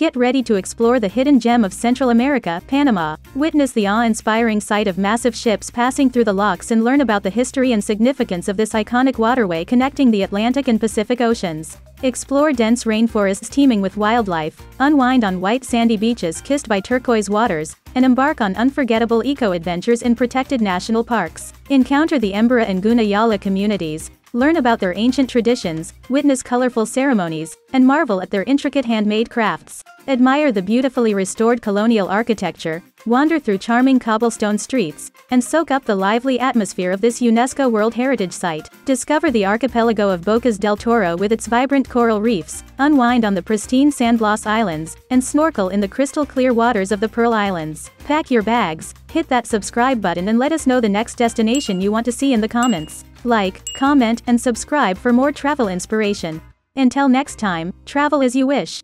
Get ready to explore the hidden gem of Central America, Panama. Witness the awe-inspiring sight of massive ships passing through the locks and learn about the history and significance of this iconic waterway connecting the Atlantic and Pacific Oceans. Explore dense rainforests teeming with wildlife, unwind on white sandy beaches kissed by turquoise waters, and embark on unforgettable eco-adventures in protected national parks. Encounter the Embera and Guna Yala communities, learn about their ancient traditions, witness colorful ceremonies, and marvel at their intricate handmade crafts. Admire the beautifully restored colonial architecture, wander through charming cobblestone streets, and soak up the lively atmosphere of this UNESCO World Heritage Site. Discover the archipelago of Bocas del Toro with its vibrant coral reefs, unwind on the pristine San Blas Islands, and snorkel in the crystal clear waters of the Pearl Islands. Pack your bags, hit that subscribe button and let us know the next destination you want to see in the comments. Like, comment, and subscribe for more travel inspiration. Until next time, travel as you wish.